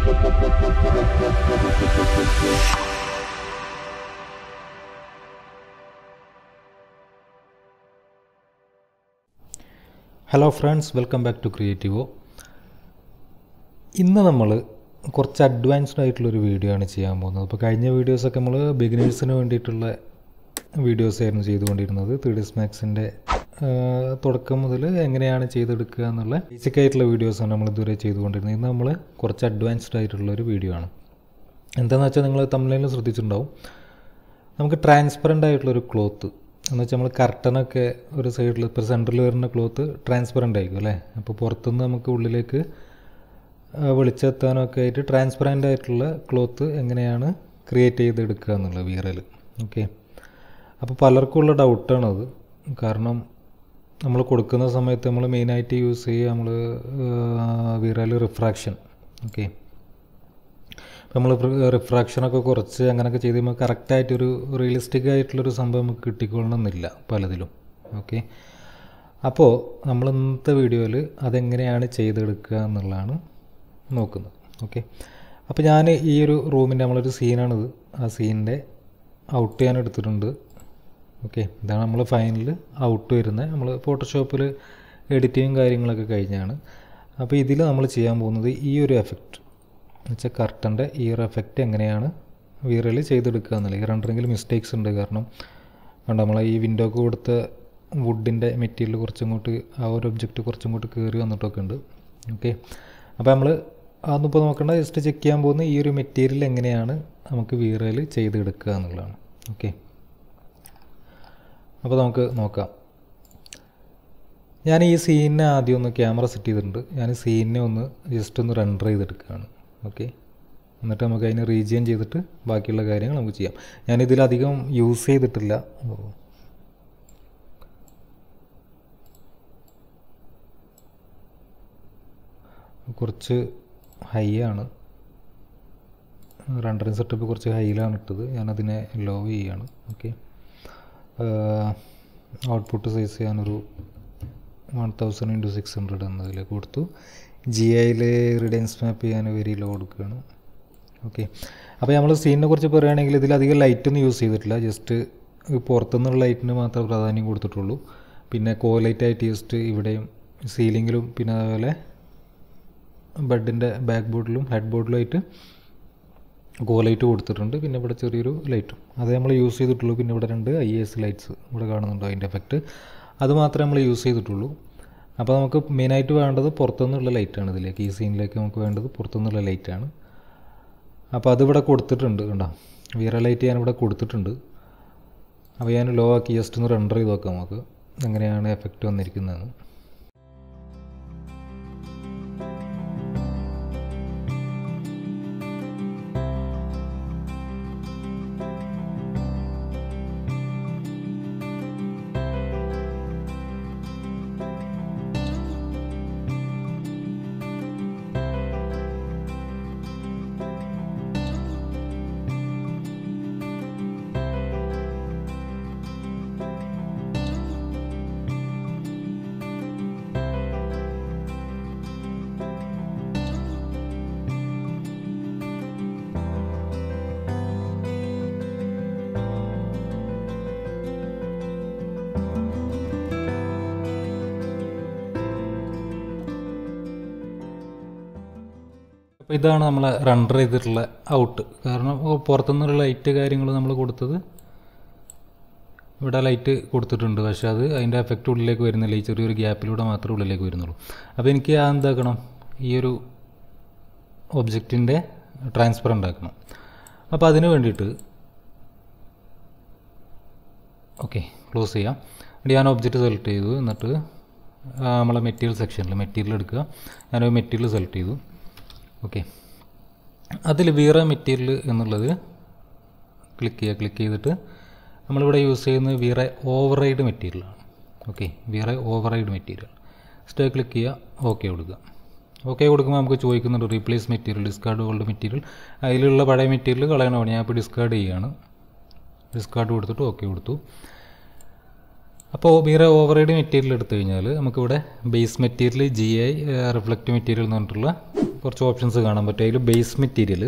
Hello friends welcome back to Creativo ഇന്ന് നമ്മൾ കുറച്ച് അഡ്വാൻസ്ഡ് ആയിട്ടുള്ളൊരു വീഡിയോ ആണ് ചെയ്യാൻ പോകുന്നത്. അപ്പോൾ കഴിഞ്ഞ വീഡിയോസൊക്കെ നമ്മൾ ബിഗിനേഴ്സിന് വേണ്ടിയിട്ടുള്ള വീഡിയോസ് ആയിരുന്നു ചെയ്തുകൊണ്ടിരുന്നത്. ത്രീ ഡി മാക്സിന്റെ തുടക്കം മുതൽ എങ്ങനെയാണ് ചെയ്തെടുക്കുക എന്നുള്ള ബേസിക് ആയിട്ടുള്ള വീഡിയോസാണ് നമ്മൾ ഇതുവരെ ചെയ്തുകൊണ്ടിരുന്നത്. ഇന്ന് നമ്മൾ കുറച്ച് അഡ്വാൻസ്ഡ് ആയിട്ടുള്ള ഒരു വീഡിയോ ആണ്. എന്താണെന്ന് വെച്ചാൽ നിങ്ങൾ തമിഴിൽ ശ്രദ്ധിച്ചിട്ടുണ്ടാവും. നമുക്ക് ട്രാൻസ്പെറന്റ് ആയിട്ടുള്ളൊരു ക്ലോത്ത് എന്ന് വെച്ചാൽ നമ്മൾ കർട്ടനൊക്കെ ഒരു സൈഡിൽ ഇപ്പോൾ സെന്ററിൽ വരുന്ന ക്ലോത്ത് ട്രാൻസ്പെറന്റ് ആയിരിക്കും അല്ലേ? അപ്പോൾ പുറത്തുനിന്ന് നമുക്ക് ഉള്ളിലേക്ക് വെളിച്ചെത്താനൊക്കെ ആയിട്ട് ട്രാൻസ്പെറന്റ് ആയിട്ടുള്ള ക്ലോത്ത് എങ്ങനെയാണ് ക്രിയേറ്റ് ചെയ്തെടുക്കുക എന്നുള്ളത് വീറൽ ഓക്കെ അപ്പോൾ പലർക്കും ഉള്ള ഡൗട്ടാണത് കാരണം നമ്മൾ കൊടുക്കുന്ന സമയത്ത് നമ്മൾ മെയിനായിട്ട് യൂസ് ചെയ്യുക നമ്മൾ വിറൽ റിഫ്രാക്ഷൻ ഓക്കെ നമ്മൾ റിഫ്രാക്ഷനൊക്കെ കുറച്ച് അങ്ങനെയൊക്കെ ചെയ്ത് കഴിയുമ്പോൾ കറക്റ്റായിട്ടൊരു റിയലിസ്റ്റിക് ആയിട്ടുള്ളൊരു സംഭവം നമുക്ക് കിട്ടിക്കൊള്ളണമെന്നില്ല പലതിലും ഓക്കെ അപ്പോൾ നമ്മൾ ഇന്നത്തെ വീഡിയോയിൽ അതെങ്ങനെയാണ് ചെയ്തെടുക്കുക എന്നുള്ളതാണ് നോക്കുന്നത് ഓക്കെ അപ്പോൾ ഞാൻ ഈ ഒരു റൂമിന്റെ നമ്മളൊരു സീനാണിത് ആ സീനിന്റെ ഔട്ട് ഞാൻ എടുത്തിട്ടുണ്ട്. ഓക്കെ ഇതാണ് നമ്മൾ ഫൈനൽ ഔട്ട് വരുന്നത്. നമ്മൾ ഫോട്ടോഷോപ്പിൽ എഡിറ്റിങ്ങും കാര്യങ്ങളൊക്കെ കഴിഞ്ഞാണ്. അപ്പോൾ ഇതിൽ നമ്മൾ ചെയ്യാൻ പോകുന്നത് ഈ ഒരു എഫക്റ്റ് എന്നുവെച്ചാൽ കർട്ടന്റെ ഈ ഒരു എഫക്റ്റ് എങ്ങനെയാണ് വീറൽ ചെയ്തെടുക്കുക എന്നുള്ളത്. ഈ റണ്ടറിങ്ങിൽ മിസ്റ്റേക്സ് ഉണ്ട്. കാരണം കണ്ടോ നമ്മൾ ഈ വിൻഡോക്ക് കൊടുത്ത വുഡിന്റെ മെറ്റീരിയൽ കുറച്ചും കൂട്ട് ആ ഒരു ഒബ്ജക്റ്റ് കുറച്ചും കൂട്ട് കയറി വന്നിട്ടൊക്കെ ഉണ്ട്. ഓക്കെ അപ്പോൾ നമ്മൾ അതൊന്നിപ്പോൾ നോക്കേണ്ട. ജസ്റ്റ് ചെക്ക് ചെയ്യാൻ പോകുന്ന ഈ ഒരു മെറ്റീരിയൽ എങ്ങനെയാണ് നമുക്ക് വീറൽ ചെയ്തെടുക്കുക എന്നുള്ളതാണ്. ഓക്കെ അപ്പോൾ നമുക്ക് നോക്കാം. ഞാൻ ഈ സീനിനെ ആദ്യം ഒന്ന് ക്യാമറ സെറ്റ് ചെയ്തിട്ടുണ്ട്. ഞാൻ സീനിനെ ഒന്ന് ജസ്റ്റ് ഒന്ന് റെൻഡർ ചെയ്തെടുക്കുകയാണ്. ഓക്കെ എന്നിട്ട് നമുക്ക് അതിനെ റീജിയൻ ചെയ്തിട്ട് ബാക്കിയുള്ള കാര്യങ്ങൾ നമുക്ക് ചെയ്യാം. ഞാനിതിലധികം യൂസ് ചെയ്തിട്ടില്ല. കുറച്ച് ഹൈ ആണ്. റണ്ടറിങ് സെറ്റപ്പ് കുറച്ച് ഹൈയിലാണ് ഇട്ടത്. ഞാനതിനെ ലോ ചെയ്യാണ്. ഓക്കെ ഔട്ട്പുട്ട് സൈസ് ഞാനൊരു one thousand into six hundred എന്നതിൽ കൊടുത്തു. ജി ഐയിൽ റിഡൻസ് മാപ്പ് ചെയ്യാൻ വെരി ലോ കൊടുക്കുകയാണ് ഓക്കെ അപ്പോൾ നമ്മൾ സീനിനെ കുറിച്ച് പറയുകയാണെങ്കിൽ ഇതിലധികം ലൈറ്റൊന്നും യൂസ് ചെയ്തിട്ടില്ല. ജസ്റ്റ് പുറത്തുനിന്നുള്ള ലൈറ്റിന് മാത്രമേ പ്രാധാന്യം കൊടുത്തിട്ടുള്ളൂ. പിന്നെ കോ ലൈറ്റായിട്ട് ജസ്റ്റ് ഇവിടെയും സീലിങ്ങിലും പിന്നെ അതുപോലെ ബെഡിന്റെ ബാക്ക് ബോർഡിലും ഹെഡ് ബോർഡിലും ആയിട്ട് ഗോ ലൈറ്റ് കൊടുത്തിട്ടുണ്ട്. പിന്നെ ഇവിടെ ചെറിയൊരു ലൈറ്റും. അത് നമ്മൾ യൂസ് ചെയ്തിട്ടുള്ളൂ. പിന്നെ ഇവിടെ രണ്ട് ഐ എസ് ലൈറ്റ്സ് ഇവിടെ കാണുന്നുണ്ട് അതിന്റെ എഫക്റ്റ് അത് മാത്രമേ നമ്മൾ യൂസ് ചെയ്തിട്ടുള്ളൂ. അപ്പോൾ നമുക്ക് മെയിനായിട്ട് വേണ്ടത് പുറത്തുനിന്നുള്ള ലൈറ്റാണ് ഇതിലേക്ക്. ഈ സീനിലേക്ക് നമുക്ക് വേണ്ടത് പുറത്തുനിന്നുള്ള ലൈറ്റാണ് അപ്പോൾ അതിവിടെ കൊടുത്തിട്ടുണ്ട് കണ്ടോ? വീറ ലൈറ്റ് ഞാനിവിടെ കൊടുത്തിട്ടുണ്ട്. അപ്പോൾ ഞാൻ ലോ ആക്കി ജസ്റ്റ് ഒന്ന് റെൻഡർ ചെയ്ത് നോക്കാം നമുക്ക്. എങ്ങനെയാണ് എഫക്റ്റ് വന്നിരിക്കുന്നതെന്ന്. അപ്പോൾ ഇതാണ് നമ്മൾ റണ്ടർ ചെയ്തിട്ടുള്ള ഔട്ട് കാരണം പുറത്തുനിന്നുള്ള ലൈറ്റ് കാര്യങ്ങൾ നമ്മൾ കൊടുത്തത് ഇവിടെ ലൈറ്റ് കൊടുത്തിട്ടുണ്ട്. പക്ഷേ അത് അതിന്റെ എഫക്റ്റ് ഉള്ളിലേക്ക് വരുന്നില്ല. ഈ ചെറിയൊരു ഗ്യാപ്പിലൂടെ മാത്രമേ ഉള്ളിലേക്ക് വരുന്നുള്ളൂ. അപ്പോൾ എനിക്ക് ആ എന്താക്കണം? ഈ ഒരു ഒബ്ജക്റ്റിന്റെ ട്രാൻസ്ഫർ ഉണ്ടാക്കണം. അപ്പോൾ അതിന് വേണ്ടിയിട്ട് ഓക്കെ ക്ലോസ് ചെയ്യാം. എന്നിട്ട് ഞാൻ ഒബ്ജക്റ്റ് സെലക്ട് ചെയ്തു. എന്നിട്ട് നമ്മളെ മെറ്റീരിയൽ സെക്ഷനിൽ മെറ്റീരിയൽ എടുക്കുക. ഞാനൊരു മെറ്റീരിയൽ സെലക്ട് ചെയ്തു. ഓക്കെ. അതിൽ വീറ മെറ്റീരിയൽ എന്നുള്ളത് ക്ലിക്ക് ചെയ്യുക ക്ലിക്ക് ചെയ്തിട്ട് നമ്മളിവിടെ യൂസ് ചെയ്യുന്നത് വീറ ഓവർറൈഡ് മെറ്റീരിയലാണ് okay VRay override material stay click ചെയ്യുക ഓക്കെ കൊടുക്കുക. ഓക്കെ കൊടുക്കുമ്പോൾ നമുക്ക് ചോദിക്കുന്നുണ്ട് replace material discard old material അതിലുള്ള പഴയ മെറ്റീരിയൽ കളയണമാണ് ഞാൻ ഇപ്പോൾ ഡിസ്കാർഡ് ചെയ്യുകയാണ്. ഡിസ്കാർഡ് കൊടുത്തിട്ട് ഓക്കെ കൊടുത്തു. അപ്പോൾ വേറെ ഓവർറൈഡ് മെറ്റീരിയൽ എടുത്തു കഴിഞ്ഞാൽ നമുക്കിവിടെ base material G I reflect material എന്ന് പറഞ്ഞിട്ടുള്ള കുറച്ച് ഓപ്ഷൻസ് കാണാൻ പറ്റും. അതിൽ ബേസ് മെറ്റീരിയൽ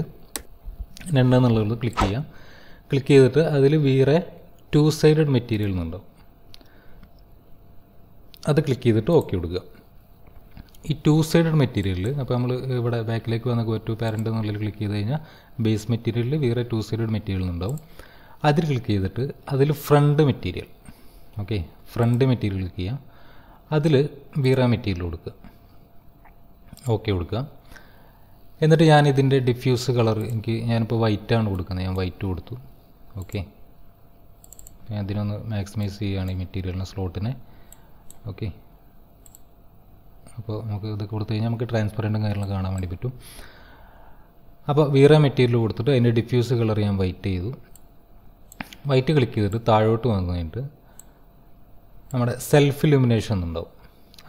രണ്ട് എന്നുള്ളത് ക്ലിക്ക് ചെയ്യാം. ക്ലിക്ക് ചെയ്തിട്ട് അതിൽ വേറെ ടു സൈഡഡ് മെറ്റീരിയൽ എന്നുണ്ടാവും അത് ക്ലിക്ക് ചെയ്തിട്ട് ഓക്കെ കൊടുക്കുക. ഈ ടു സൈഡഡ് മെറ്റീരിയലിൽ അപ്പോൾ നമ്മൾ ഇവിടെ ബാക്കിലേക്ക് വന്ന ഗോ ടു പാരന്റ് എന്നുള്ളതിൽ ക്ലിക്ക് ചെയ്ത് കഴിഞ്ഞാൽ ബേസ് മെറ്റീരിയലിൽ വേറെ ടു സൈഡഡ് മെറ്റീരിയൽ ഉണ്ടാവും അതിൽ ക്ലിക്ക് ചെയ്തിട്ട് അതിൽ front material okay front material click ചെയ്യാം. അതിൽ വീറ മെറ്റീരിയൽ കൊടുക്കുക. ഓക്കെ കൊടുക്കുക. എന്നിട്ട് ഞാൻ ഇതിന്റെ ഡിഫ്യൂസ് കളർ എനിക്ക് ഞാനിപ്പോൾ വൈറ്റാണ് കൊടുക്കുന്നത്. ഞാൻ വൈറ്റ് കൊടുത്തു. ഓക്കെ ഞാൻ ഇതിനൊന്ന് മാക്സിമൈസ് ചെയ്യുകയാണ് ഈ മെറ്റീരിയലിന്റെ സ്ലോട്ടിനെ ഓക്കെ അപ്പോൾ നമുക്ക് ഇത് കൊടുത്തു കഴിഞ്ഞാൽ നമുക്ക് ട്രാൻസ്പെറന്റും കാര്യങ്ങളും കാണാൻ വേണ്ടി പറ്റും. അപ്പോൾ വേറെ മെറ്റീരിയൽ കൊടുത്തിട്ട് അതിന്റെ ഡിഫ്യൂസ് കളർ ഞാൻ വൈറ്റ് ചെയ്തു. വൈറ്റ് ക്ലിക്ക് ചെയ്തിട്ട് താഴോട്ട് വന്നു കഴിഞ്ഞിട്ട് നമ്മുടെ സെൽഫ് ഇലുമിനേഷൻ എന്നുണ്ടാവും.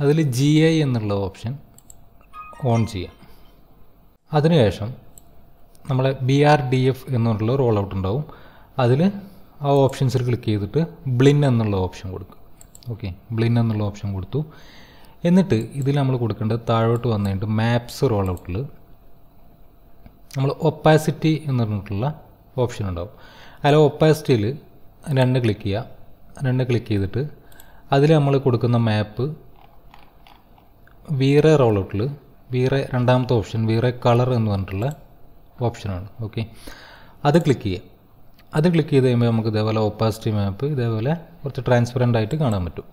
അതിൽ ജി ഐ എന്നുള്ള ഓപ്ഷൻ ഓൺ ചെയ്യാം. അതിനുശേഷം നമ്മളെ ബി ആർ ഡി എഫ് എന്നുള്ള റോൾ ഔട്ട് ഉണ്ടാവും. അതിൽ ആ ഓപ്ഷൻസിൽ ക്ലിക്ക് ചെയ്തിട്ട് ബ്ലിൻ എന്നുള്ള ഓപ്ഷൻ കൊടുക്കുക. ഓക്കെ ബ്ലിൻ എന്നുള്ള ഓപ്ഷൻ കൊടുത്തു. എന്നിട്ട് ഇതിൽ നമ്മൾ കൊടുക്കേണ്ടത് താഴോട്ട് വന്നിട്ട് മാപ്സ് റോൾ ഔട്ടിൽ നമ്മൾ ഒപ്പാസിറ്റി എന്ന് പറഞ്ഞിട്ടുള്ള ഓപ്ഷൻ ഉണ്ടാവും. അതിൽ ഒപ്പാസിറ്റിയിൽ രണ്ട് ക്ലിക്ക് ചെയ്യുക രണ്ട് ക്ലിക്ക് ചെയ്തിട്ട് അതിൽ നമ്മൾ കൊടുക്കുന്ന മാപ്പ് വീറെ റോൾ ഔട്ടിൽ വീറെ രണ്ടാമത്തെ ഓപ്ഷൻ വീറെ കളർ എന്ന് പറഞ്ഞിട്ടുള്ള ഓപ്ഷനാണ് ഓക്കെ അത് ക്ലിക്ക് ചെയ്യുക. അത് ക്ലിക്ക് ചെയ്ത് കഴിയുമ്പോൾ നമുക്ക് ഇതേപോലെ ഓപ്പാസിറ്റി മാപ്പ് ഇതേപോലെ കുറച്ച് ട്രാൻസ്പെറന്റ് ആയിട്ട് കാണാൻ പറ്റും.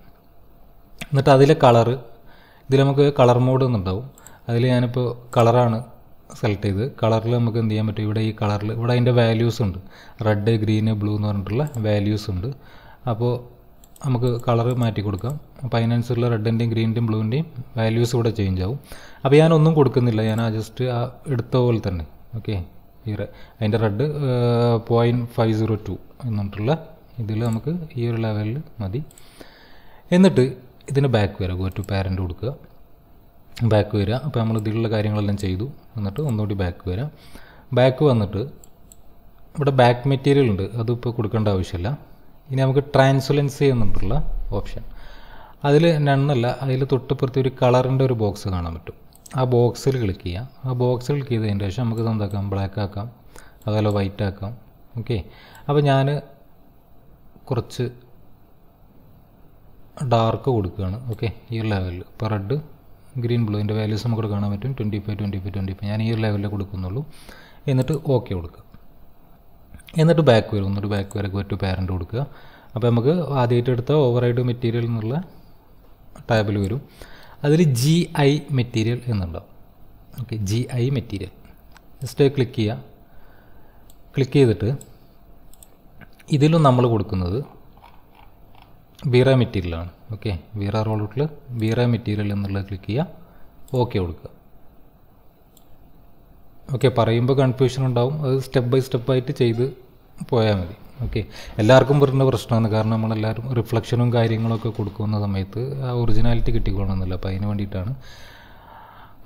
എന്നിട്ട് അതിലെ കളറ് ഇതിൽ നമുക്ക് കളർ മോഡ് എന്നുണ്ടാവും അതിൽ ഞാനിപ്പോൾ കളറാണ് സെലക്ട് ചെയ്ത് കളറിൽ നമുക്ക് എന്ത് ചെയ്യാൻ പറ്റും? ഇവിടെ ഈ കളറിൽ ഇവിടെ അതിന്റെ വാല്യൂസ് ഉണ്ട്. റെഡ് ഗ്രീന് ബ്ലൂ എന്ന് പറഞ്ഞിട്ടുള്ള വാല്യൂസ് ഉണ്ട്. അപ്പോൾ നമുക്ക് കളർ മാറ്റി കൊടുക്കാം. അതിനനുസരിച്ചുള്ള റെഡിന്റെയും ഗ്രീനിന്റെയും ബ്ലൂവിന്റെയും വാല്യൂസ് ഇവിടെ ചേഞ്ച് ആവും. അപ്പോൾ ഞാനൊന്നും കൊടുക്കുന്നില്ല. ഞാൻ ജസ്റ്റ് ആ എടുത്ത പോലെ തന്നെ. ഓക്കെ ഈ അതിന്റെ red point five zero two എന്നിട്ടുള്ള ഇതിൽ നമുക്ക് ഈ ഒരു ലെവലിൽ മതി. എന്നിട്ട് ഇതിന് ബാക്ക് വരിക ഗോ ടു പാരന്റ് കൊടുക്കുക. ബാക്ക് വരിക അപ്പോൾ നമ്മൾ ഇതിലുള്ള കാര്യങ്ങളെല്ലാം ചെയ്തു. എന്നിട്ട് ഒന്നുകൂടി ബാക്ക് വരിക ബാക്ക് വന്നിട്ട് ഇവിടെ ബാക്ക് മെറ്റീരിയൽ ഉണ്ട്. അതിപ്പോൾ കൊടുക്കേണ്ട ആവശ്യമില്ല. ഇനി നമുക്ക് ട്രാൻസ്ലൻസി എന്നിട്ടുള്ള ഓപ്ഷൻ അതിൽ നണ്ണല്ല അതിൽ തൊട്ടിപ്പുറത്ത് ഒരു കളറിന്റെ ഒരു ബോക്സ് കാണാൻ പറ്റും. ആ ബോക്സിൽ ക്ലിക്ക് ചെയ്യാം. ആ ബോക്സിൽ ക്ലിക്ക് ചെയ്തതിന് ശേഷം നമുക്ക് എന്താക്കാം? ബ്ലാക്ക് ആക്കാം. അതുപോലെ വൈറ്റ് ആക്കാം. ഓക്കെ അപ്പോൾ ഞാൻ കുറച്ച് ഡാർക്ക് കൊടുക്കുകയാണ്. ഓക്കെ ഈ ലെവലിൽ ഇപ്പോൾ റെഡ് ഗ്രീൻ ബ്ലൂ എന്റെ വാല്യൂസ് നമുക്ക് കാണാൻ പറ്റും. Twenty five twenty five twenty five ഞാൻ ഈ ലെവലിൽ കൊടുക്കുന്നുള്ളൂ. എന്നിട്ട് ഓക്കെ കൊടുക്കുക. എന്നിട്ട് ബാക്ക് വരും. എന്നിട്ട് ബാക്ക് വരെ ടു പാരന്റ് കൊടുക്കുക. അപ്പോൾ നമുക്ക് ആദ്യമായിട്ട് എടുത്ത റൈഡ് മെറ്റീരിയൽ എന്നുള്ള ടാബിൽ വരും. അതിൽ G I material എന്നുണ്ടാവും okay G I material just click ചെയ്യുക. ക്ലിക്ക് ചെയ്തിട്ട് ഇതിലും നമ്മൾ കൊടുക്കുന്നത് ബീറ മെറ്റീരിയലാണ് ഓക്കെ ബീറ ഔട്ടിൽ ബീറ മെറ്റീരിയൽ എന്നുള്ളത് ക്ലിക്ക് ചെയ്യുക. ഓക്കെ കൊടുക്കുക. ഓക്കെ പറയുമ്പോൾ കൺഫ്യൂഷൻ ഉണ്ടാവും. അത് സ്റ്റെപ്പ് ബൈ സ്റ്റെപ്പായിട്ട് ചെയ്ത് പോയാൽ മതി. ഓക്കെ. എല്ലാവർക്കും വരുന്ന പ്രശ്നമാണ്. കാരണം നമ്മളെല്ലാവരും റിഫ്ലക്ഷനും കാര്യങ്ങളൊക്കെ കൊടുക്കുന്ന സമയത്ത് ആ ഒറിജിനാലിറ്റി കിട്ടിക്കൊള്ളണമെന്നില്ല അപ്പോൾ അതിന് വേണ്ടിയിട്ടാണ്.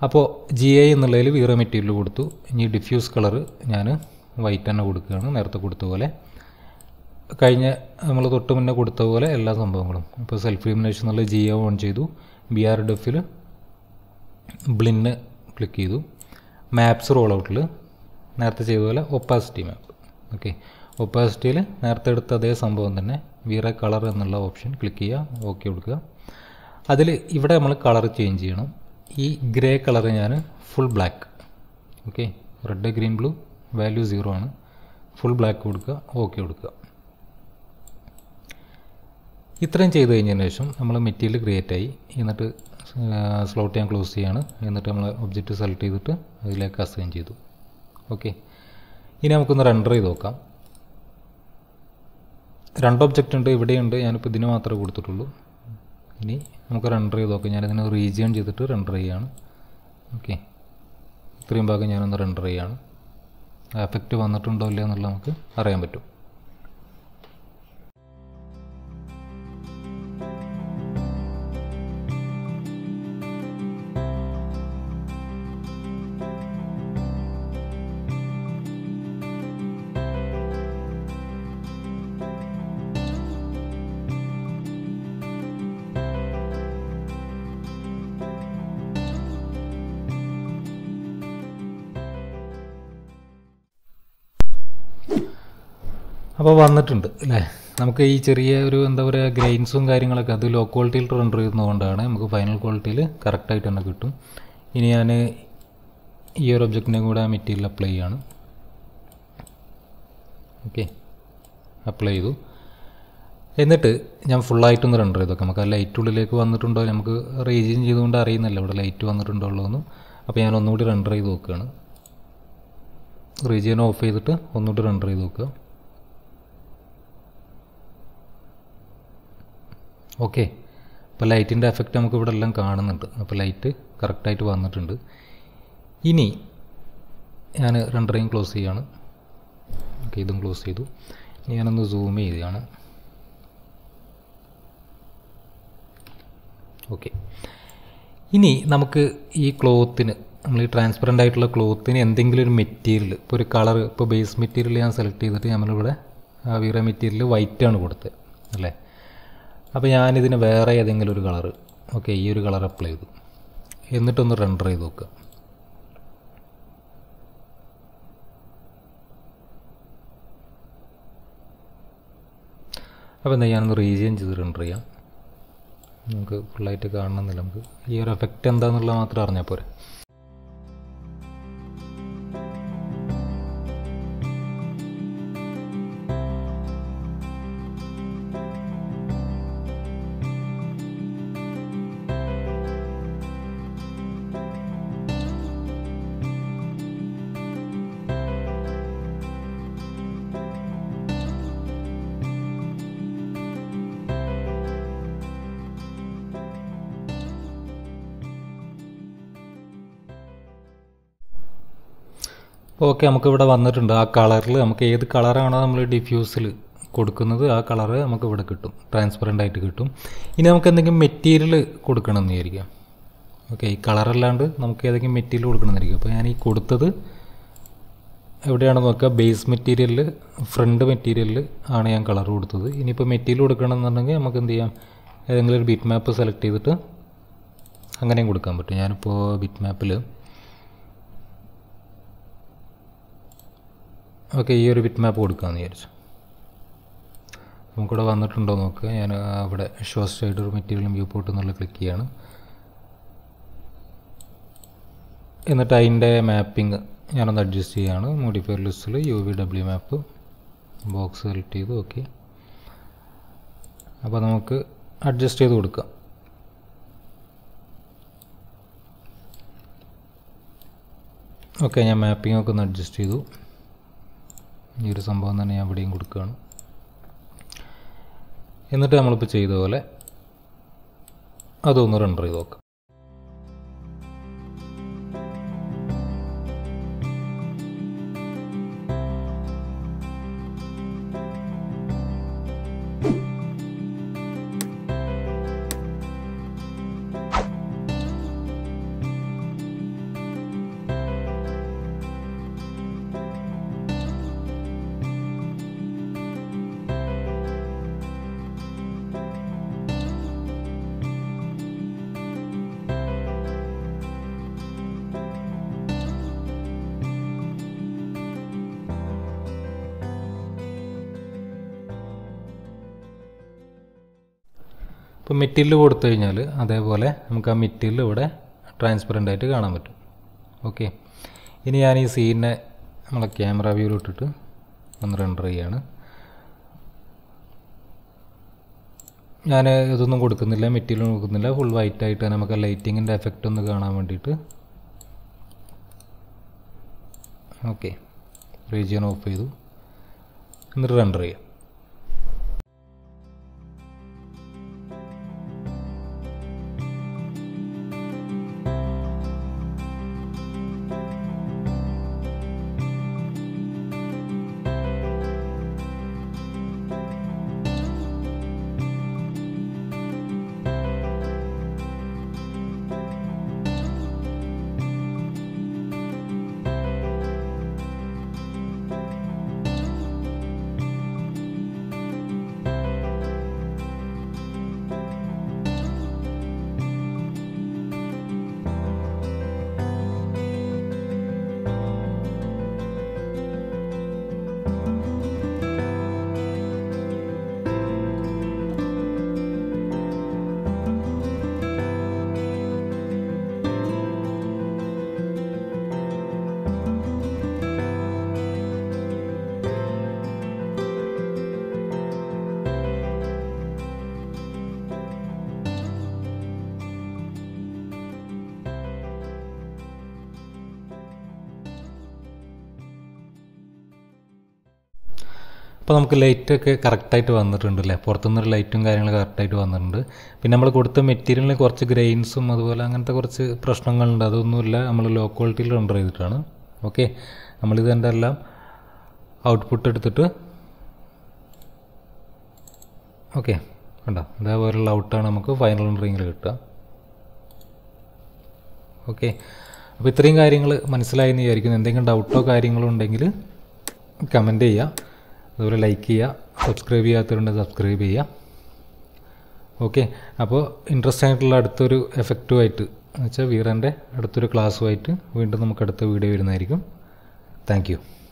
അപ്പോൾ ജി ഐ എന്നുള്ളതിൽ വീറ മെറ്റീരിയൽ കൊടുത്തു. ഇനി ഡിഫ്യൂസ് കളർ ഞാൻ വൈറ്റ് തന്നെ കൊടുക്കുകയാണ്. നേരത്തെ കൊടുത്ത പോലെ. കഴിഞ്ഞ നമ്മൾ തൊട്ട് മുന്നേ കൊടുത്ത പോലെ എല്ലാ സംഭവങ്ങളും. ഇപ്പോൾ സെൽഫ് ഇലിമിനേഷൻ എന്നുള്ള ജി ഓൺ ചെയ്തു. ബി ആർ ഡെഫിൽ ബ്ലിന്ന് ക്ലിക്ക് ചെയ്തു. മാപ്സ് റോൾ ഔട്ടിൽ നേരത്തെ ചെയ്ത പോലെ ഒപ്പാസിറ്റി മാപ്പ് ഓക്കെ. ഒപ്പാസിറ്റിയിൽ നേരത്തെ എടുത്ത അതേ സംഭവം തന്നെ വീറെ കളർ എന്നുള്ള ഓപ്ഷൻ ക്ലിക്ക് ചെയ്യുക ഓക്കെ കൊടുക്കുക. അതിൽ ഇവിടെ നമ്മൾ കളർ ചേഞ്ച് ചെയ്യണം. ഈ ഗ്രേ കളർ ഞാൻ full black okay red green blue value zero ആണ്. ഫുൾ ബ്ലാക്ക് കൊടുക്കുക ഓക്കെ കൊടുക്കുക. ഇത്രയും ചെയ്ത് കഴിഞ്ഞതിന് ശേഷം നമ്മൾ മെറ്റീരിയൽ ക്രിയേറ്റ് ആയി. എന്നിട്ട് സ്ലോട്ട് ഞാൻ ക്ലോസ് ചെയ്യാണ്. എന്നിട്ട് നമ്മൾ ഒബ്ജക്റ്റ് സെലക്ട് ചെയ്തിട്ട് അതിലേക്ക് അസൈൻ ചെയ്തു. ഓക്കെ ഇനി നമുക്കൊന്ന് റെൻഡർ ചെയ്ത് നോക്കാം. രണ്ട് ഒബ്ജക്റ്റ് ഉണ്ട് ഇവിടെയുണ്ട് ഞാനിപ്പോൾ ഇതിന് മാത്രമേ കൊടുത്തിട്ടുള്ളൂ. ഇനി നമുക്ക് റെൻഡർ ചെയ്ത് നോക്കാം. ഞാനിതിനെ റീജിയൺ ചെയ്തിട്ട് റെൻഡർ ചെയ്യാണ്. ഓക്കെ ഇത്രയും ഭാഗം ഞാനൊന്ന് റെൻഡർ ചെയ്യാണ്. എഫക്റ്റ് വന്നിട്ടുണ്ടോ ഇല്ലയോ എന്നുള്ളത് നമുക്ക് അറിയാൻ പറ്റും. അപ്പോൾ വന്നിട്ടുണ്ട് അല്ലേ? നമുക്ക് ഈ ചെറിയ ഒരു എന്താ പറയുക ഗ്രെയിൻസും കാര്യങ്ങളൊക്കെ അത് ലോ ക്വാളിറ്റിയിൽ റെൻഡർ ചെയ്യുന്നതുകൊണ്ടാണ് നമുക്ക് ഫൈനൽ ക്വാളിറ്റിയിൽ കറക്റ്റായിട്ട് തന്നെ കിട്ടും. ഇനി ഞാൻ ഈ ഒരു ഒബ്ജക്റ്റിനെ കൂടെ ആ മെറ്റീരിയൽ അപ്ലൈ ചെയ്യാണ്. ഓക്കെ അപ്ലൈ ചെയ്തു. എന്നിട്ട് ഞാൻ ഫുള്ളായിട്ടൊന്ന് റെൻഡർ ചെയ്തു നമുക്ക് ആ ലൈറ്റ് ഉള്ളിലേക്ക് വന്നിട്ടുണ്ടോ നമുക്ക് റീജിയൻ ചെയ്തുകൊണ്ട് അറിയുന്നില്ല. ഇവിടെ ലൈറ്റ് വന്നിട്ടുണ്ടോ എന്ന്. അപ്പോൾ ഞാൻ ഒന്നുകൂടി റെൻഡർ ചെയ്ത് നോക്കുകയാണ്. റീജിയൻ ഓഫ് ചെയ്തിട്ട് ഒന്നുകൂടി റെൻഡർ ചെയ്ത് നോക്കുക. ഓക്കെ. അപ്പോൾ ലൈറ്റിന്റെ എഫക്റ്റ് നമുക്ക് ഇവിടെ എല്ലാം കാണുന്നുണ്ട്. അപ്പോൾ ലൈറ്റ് കറക്റ്റായിട്ട് വന്നിട്ടുണ്ട്. ഇനി ഞാൻ റെൻഡറിങ് ക്ലോസ് ചെയ്യാണ്. ഓക്കെ ഇതും ക്ലോസ് ചെയ്തു. ഇനി ഞാനൊന്ന് സൂം ചെയ്യുകയാണ് ഓക്കെ. ഇനി നമുക്ക് ഈ ക്ലോത്തിന് നമ്മൾ ഈ ട്രാൻസ്പെറന്റ് ആയിട്ടുള്ള ക്ലോത്തിന് എന്തെങ്കിലും ഒരു മെറ്റീരിയൽ ഇപ്പോൾ ഒരു കളർ ഇപ്പോൾ ബേസ് മെറ്റീരിയൽ ഞാൻ സെലക്ട് ചെയ്തിട്ട് നമ്മളിവിടെ വീറ മെറ്റീരിയൽ വൈറ്റാണ് കൊടുത്തത്. അല്ലേ? അപ്പോൾ ഞാനിതിന് വേറെ ഏതെങ്കിലും ഒരു കളർ ഓക്കെ ഈ ഒരു കളർ അപ്ലൈ ചെയ്തു. എന്നിട്ടൊന്ന് റെൻഡർ ചെയ്ത് നോക്കുക അപ്പോൾ എന്താ ഞാനൊന്ന് റീജിയൻ ചെയ്ത് റെൻഡർ ചെയ്യാം. നമുക്ക് ഫുള്ളായിട്ട് കാണണമെന്നില്ല നമുക്ക്. ഈ ഒരു എഫക്റ്റ് എന്താണെന്നുള്ളത് മാത്രം അറിഞ്ഞാൽ പോരെ. ഓക്കെ നമുക്ക് ഇവിടെ വന്നിട്ടുണ്ട്. ആ കളറിൽ നമുക്ക് ഏത് കളറാണോ നമ്മൾ ഡിഫ്യൂസിൽ കൊടുക്കുന്നത് ആ കളറ് നമുക്ക് ഇവിടെ കിട്ടും. ട്രാൻസ്പെറന്റ് ആയിട്ട് കിട്ടും. ഇനി നമുക്ക് എന്തെങ്കിലും മെറ്റീരിയൽ കൊടുക്കണമെന്ന് വിചാരിക്കാം. ഓക്കെ ഈ കളറല്ലാണ്ട് നമുക്ക് ഏതെങ്കിലും മെറ്റീരിയൽ കൊടുക്കണം എന്നായിരിക്കും അപ്പോൾ ഞാൻ ഈ കൊടുത്തത് എവിടെയാണ് നോക്കുക? ബേസ് മെറ്റീരിയലിൽ ഫ്രണ്ട് മെറ്റീരിയലിൽ ആണ് ഞാൻ കളർ കൊടുത്തത്. ഇനിയിപ്പോൾ മെറ്റീരിയൽ കൊടുക്കണം എന്നുണ്ടെങ്കിൽ നമുക്ക് എന്ത് ചെയ്യാം? ഏതെങ്കിലും ഒരു ബിറ്റ് മാപ്പ് സെലക്ട് ചെയ്തിട്ട് അങ്ങനെയും കൊടുക്കാൻ പറ്റും. ഞാനിപ്പോൾ ബിറ്റ് മാപ്പിൽ ഓക്കെ ഈ ഒരു ബിറ്റ് മാപ്പ് കൊടുക്കാമെന്ന് വിചാരിച്ചു. നമുക്കിവിടെ വന്നിട്ടുണ്ടോ നോക്കുക ഞാൻ അവിടെ ഷോ സ്റ്റൈഡർ മെറ്റീരിയലും വ്യൂ പോർട്ട് എന്നുള്ള ക്ലിക്ക് ചെയ്യാണ്. എന്നിട്ട് അതിന്റെ മാപ്പിംഗ് ഞാനൊന്ന് അഡ്ജസ്റ്റ് ചെയ്യുകയാണ് മോഡിഫയർ ലിസ്റ്റിൽ U V W map box select ചെയ്ത് ഓക്കെ അപ്പോൾ നമുക്ക് അഡ്ജസ്റ്റ് ചെയ്ത് കൊടുക്കാം. ഓക്കെ ഞാൻ മാപ്പിംഗ് ഒക്കെ ഒന്ന് അഡ്ജസ്റ്റ് ചെയ്തു. ഈ ഒരു സംഭവം തന്നെ ഞാൻ ഇവിടെയും കൊടുക്കുകയാണ്. എന്നിട്ട് നമ്മളിപ്പോൾ ചെയ്ത പോലെ അതൊന്ന് റെൻഡർ ചെയ്ത് നോക്കാം. ഇപ്പോൾ മെറ്റീരിയൽ കൊടുത്തു കഴിഞ്ഞാൽ അതേപോലെ നമുക്ക് ആ മെറ്റീരിയൽ ഇവിടെ ട്രാൻസ്പെറന്റ് ആയിട്ട് കാണാൻ പറ്റും. ഓക്കെ ഇനി ഞാൻ ഈ സീനിനെ നമ്മളെ ക്യാമറ വ്യൂവിൽ ഇട്ടിട്ട് ഒന്ന് റെൻഡർ ചെയ്യാണ്. ഞാൻ ഇതൊന്നും കൊടുക്കുന്നില്ല മെറ്റീരിയൽ കൊടുക്കുന്നില്ല. ഫുൾ വൈറ്റ് ആയിട്ട് നമുക്ക് നമുക്ക് ലൈറ്റിങ്ങിന്റെ എഫക്റ്റ് ഒന്ന് കാണാൻ വേണ്ടിയിട്ട്. ഓക്കെ റീജിയൻ ഓഫ് ചെയ്തു. എന്നിട്ട് റെൻഡർ ചെയ്യാം. അപ്പോൾ നമുക്ക് ലൈറ്റൊക്കെ കറക്റ്റായിട്ട് വന്നിട്ടുണ്ട് അല്ലേ പുറത്തുനിന്നൊരു ലൈറ്റും കാര്യങ്ങളും കറക്റ്റായിട്ട് വന്നിട്ടുണ്ട്. പിന്നെ നമ്മൾ കൊടുത്ത മെറ്റീരിയലിന് കുറച്ച് ഗ്രെയിൻസും അതുപോലെ അങ്ങനത്തെ കുറച്ച് പ്രശ്നങ്ങളുണ്ട്. അതൊന്നുമില്ല. നമ്മൾ ലോ ക്വാളിറ്റിയിൽ റെൻഡർ ചെയ്തിട്ടാണ്. ഓക്കെ നമ്മളിത് എന്റെ എല്ലാം ഔട്ട്പുട്ട് എടുത്തിട്ട് ഓക്കെ കണ്ടോ? ഇതേപോലുള്ള ഔട്ടാണ് നമുക്ക് ഫൈനൽ റെൻഡറിങ്ങിൽ കിട്ടുക. ഓക്കെ അപ്പോൾ ഇത്രയും കാര്യങ്ങൾ മനസ്സിലായെന്ന് വിചാരിക്കുന്നു. എന്തെങ്കിലും ഡൗട്ടോ കാര്യങ്ങളോ ഉണ്ടെങ്കിൽ കമന്റ് ചെയ്യുക. അതുപോലെ ലൈക്ക് ചെയ്യുക സബ്സ്ക്രൈബ് ചെയ്യാത്തവരുണ്ടെങ്കിൽ സബ്സ്ക്രൈബ് ചെയ്യുക. ഓക്കെ അപ്പോൾ ഇൻട്രസ്റ്റ് ആയിട്ടുള്ള അടുത്തൊരു എഫക്റ്റുമായിട്ട് എന്ന് വെച്ചാൽ വീറന്റെ അടുത്തൊരു ക്ലാസ്സുമായിട്ട് വീണ്ടും നമുക്ക് അടുത്ത വീഡിയോ വരുന്നതായിരിക്കും. താങ്ക്